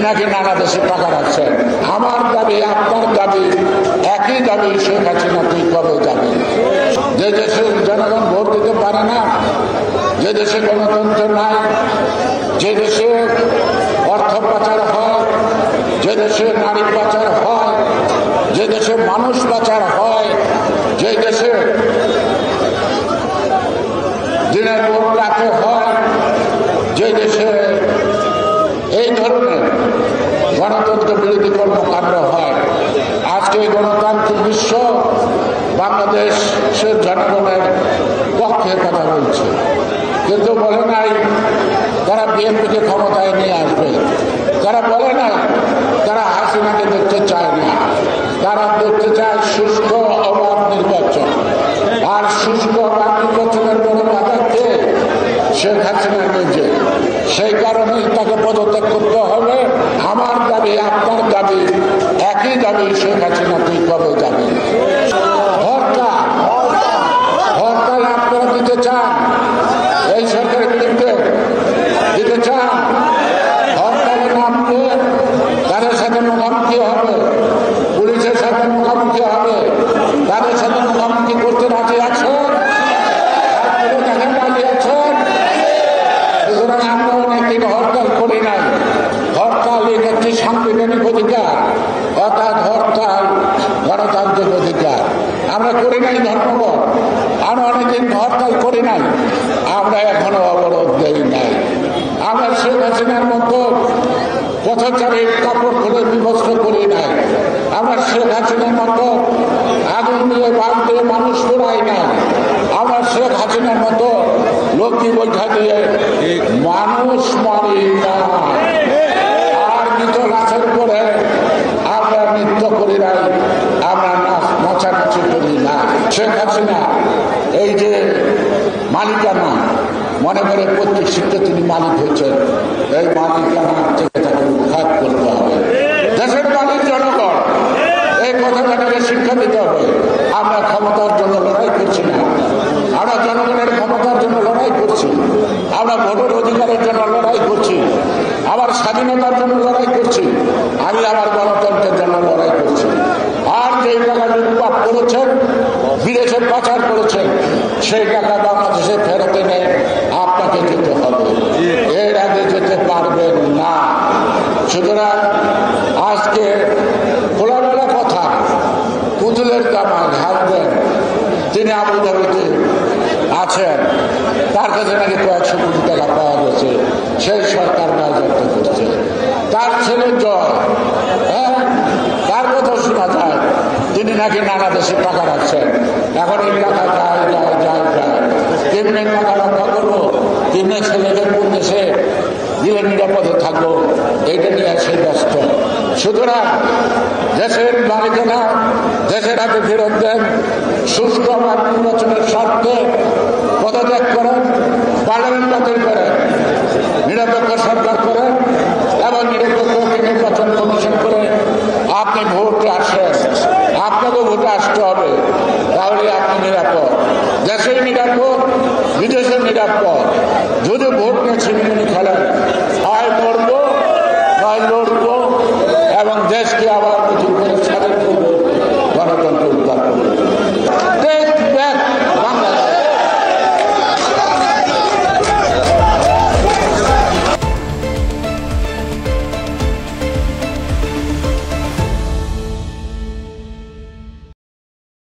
দেশে টাকা রাখছেন আমার দাবি, আপনার দাবি, একই দাবি শেখ হাসিনা তুই কবে যাবে যে দেশে জনগণ ভোট দিতে পারে না, যে দেশে গণতন্ত্র নাই যে দেশে অর্থ পাচার হয় যে দেশে নারী পাচার হয় যে দেশে মানুষ পাচার হয় যে দেশে দিনের পর রাতে হয় যে দেশে এই ধরনের গণতন্ত্র বিরোধী কর্মকাণ্ড হয়। আজকে গণতান্ত্রিক বিশ্ব বাংলাদেশের জনগণের পক্ষে কথা বলছে। কিন্তু বলে নাই তারা বিএনপিকে ক্ষমতায় নিয়ে আসবে তারা বলে না তারা হাসিনাকে দেখতে চায় না, তারা দেখতে চায় সুষ্ঠ অবাধ নির্বাচন। আর সুষ্ঠ অবাধ নির্বাচনের বড় বাধাকে শেখ হাসিনা নিজে সেই কারণেই তাকে পদত্যাগ করতে হবে আমার দাবি আপনার দাবি দাবি শেখ হাসিনা তুই কবে যাবে? হরতাল হরতাল আপনারা দিতে চান। এই সরকারের বিরুদ্ধে দিতে চান। হরতালে নামলে তাদের সাথে মুখোমুখি হবে। পুলিশের সাথে মুখোমুখি হবে। তাদের সাথে মুখোমুখি করতে রাজি আছেন? তাদের আছেন? সুতরাং আমরা অনেকদিন হরতাল করি নাই হরতাল এটা একটি সাংবিধানিক অধিকার অর্থাৎ হরতাল গণতান্ত্রিক অধিকার আমরা করি নাই ধর্মঘট আমরা অনেকদিন হরতাল করি নাই। আমরা এখনও অবরোধ দেই নাই। আমরা শেখ হাসিনার মতো পথচারীর কাপড় খুলে বিভস্ত করি নাই। আমরা শেখ হাসিনার মতো আগুন দিয়ে বাদ দিয়ে মানুষ পড়াই নাই। আমরা শেখ হাসিনার মতো লক্ষ্মী বৈঠা দিয়ে মানুষ মারি না আর মৃত লাশের উপরে আমরা নৃত্য করি নাই আমরা নাচ নাচানাচি করি না শেখ হাসিনা, এই যে মালিকানা মনে করে প্রত্যেক শিক্ষা তিনি মালিক হয়েছেন। এই মালিকানা থেকে তাকে উৎখাত করতে হবে। দেশের মালিক জনগণ, এই কথাটা তাকে শিক্ষা দিতে হবে, আমরা ক্ষমতার জন্য লড়াই করছি না। আমরা জনগণের ক্ষমতার জন্য লড়াই করছি। আমরা ভোটের অধিকারের জন্য লড়াই করছি। আবার স্বাধীনতার জন্য লড়াই করছি। আমি আমার গণতন্ত্রের জন্য লড়াই করছি। আর যেই টাকা লুটপাট করেছেন বিদেশে পাচার করেছেন সেই টাকা বাংলাদেশে ফেরত এনে আপনাকে যেতে হবে। এর আগে যেতে পারবেন না। সুতরাং আজকে খোলামেলা কথা, পুতুলের জামা ঘাটবেন তিনি আবুধাবিতে আছেন। তার কাছে নাকি কয়েকশো কোটি টাকা পাওয়া গেছে। সেই সরকার রাজত্ব করছে। তার ছেলে জয় হ্যাঁ তার কথা শোনা যায় তিনি নাকি নানা দেশে টাকা রাখছেন এখন এই টাকা যায় যায় যায় যায় কেমনি টাকা রক্ষা করব কেমনি ছেলেদের কোন দিলে নিরাপদে থাকব, এইটা নিয়ে সে ব্যস্ত। সুতরাং দেশের মালিকানা, দেশের হাতে ফেরত দেন সুস্থ নির্বাচনের স্বার্থে পদত্যাগ করেন পার্লামেন্ট বাতিল করেন নিরপেক্ষ সরকার করেন এবং নিরপেক্ষ নির্বাচন কমিশন করে আপনি ভোটে আসেন আসতে হবে তাহলে আপনি নিরাপদ। দেশের নিরাপদ বিদেশের নিরাপদ। যদি ভোট নিয়ে ছিনিয়ে